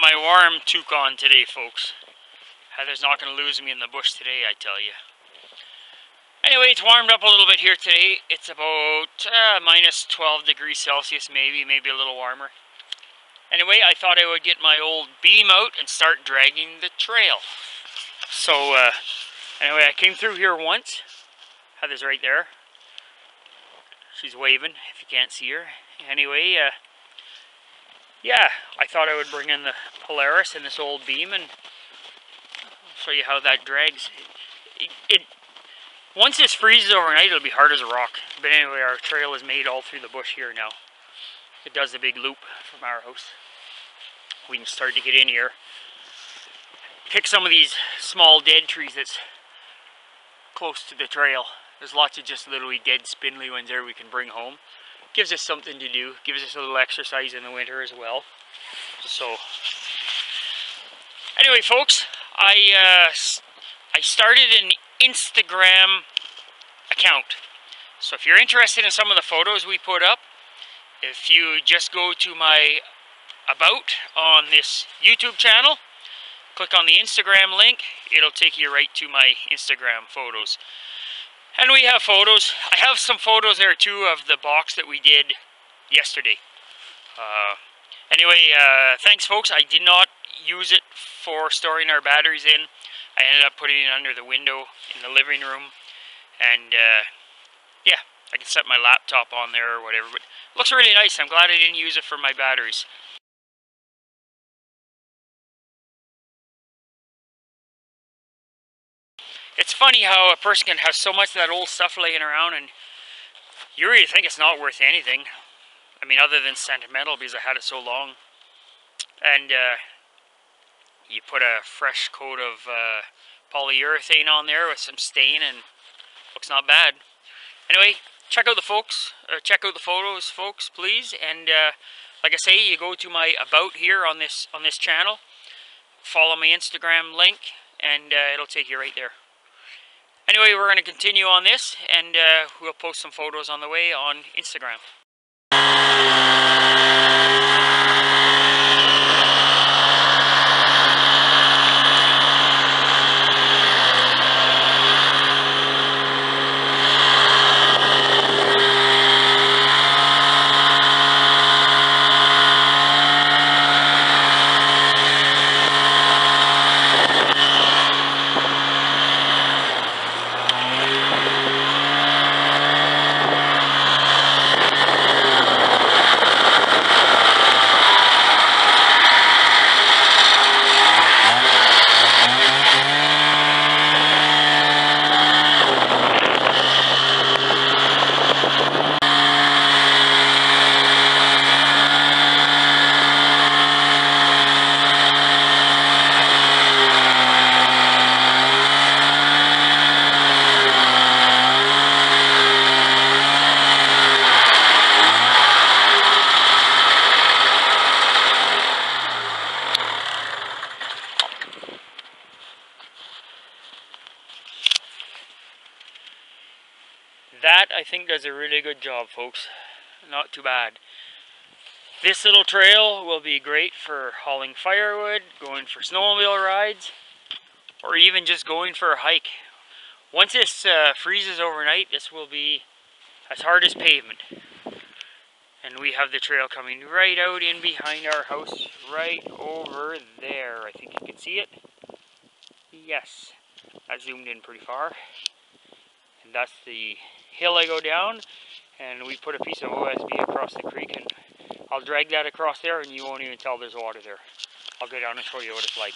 my warm toque on today, folks. Heather's not going to lose me in the bush today, I tell you. Anyway, it's warmed up a little bit here today. It's about uh, minus 12 degrees Celsius, maybe, maybe a little warmer. Anyway, I thought I would get my old beam out and start dragging the trail. So, uh, anyway, I came through here once. Heather's right there. She's waving, if you can't see her. Anyway, uh, yeah, I thought I would bring in the Polaris and this old beam and show you how that drags. It, it, once this freezes overnight, it'll be hard as a rock. But anyway, our trail is made all through the bush here now. It does a big loop from our house. We can start to get in here. Pick some of these small dead trees that's close to the trail. There's lots of just little dead spindly ones there we can bring home gives us something to do, gives us a little exercise in the winter as well. So, anyway, folks, I uh, I started an Instagram account. So if you're interested in some of the photos we put up, if you just go to my about on this YouTube channel, click on the Instagram link, it'll take you right to my Instagram photos. And we have photos. I have some photos there too of the box that we did yesterday. Uh, anyway, uh, thanks folks. I did not use it for storing our batteries in. I ended up putting it under the window in the living room. And uh, yeah, I can set my laptop on there or whatever. But looks really nice. I'm glad I didn't use it for my batteries. It's funny how a person can have so much of that old stuff laying around and you really think it's not worth anything. I mean, other than sentimental because I had it so long. And uh, you put a fresh coat of uh, polyurethane on there with some stain and looks not bad. Anyway, check out the folks, uh, check out the photos, folks, please. And uh, like I say, you go to my about here on this on this channel, follow my Instagram link, and uh, it'll take you right there. Anyway, we're going to continue on this and uh, we'll post some photos on the way on Instagram. That, I think, does a really good job, folks. Not too bad. This little trail will be great for hauling firewood, going for snowmobile rides, or even just going for a hike. Once this uh, freezes overnight, this will be as hard as pavement. And we have the trail coming right out in behind our house, right over there. I think you can see it. Yes, I zoomed in pretty far. And that's the hill I go down and we put a piece of OSB across the creek and I'll drag that across there and you won't even tell there's water there. I'll go down and show you what it's like.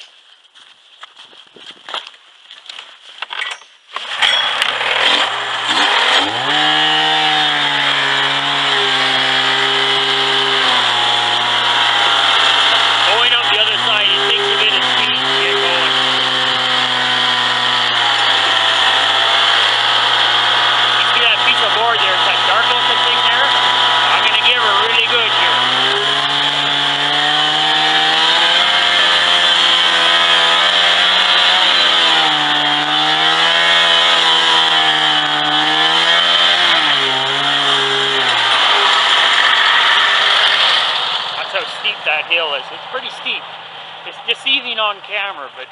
deceiving on camera, but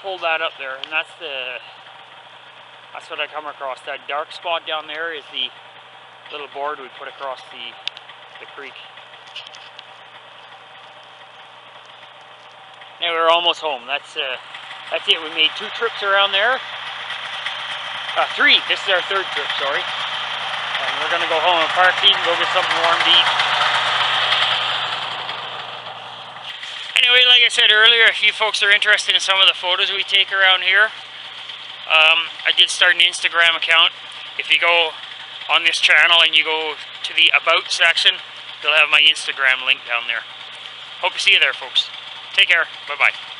pull that up there, and that's the that's what I come across. That dark spot down there is the little board we put across the the creek. Now we're almost home. That's uh, that's it. We made two trips around there. Uh, three. This is our third trip. Sorry. And we're gonna go home and park these and go get something warm to eat. I said earlier, if you folks are interested in some of the photos we take around here, um, I did start an Instagram account. If you go on this channel and you go to the About section, they'll have my Instagram link down there. Hope to see you there, folks. Take care. Bye-bye.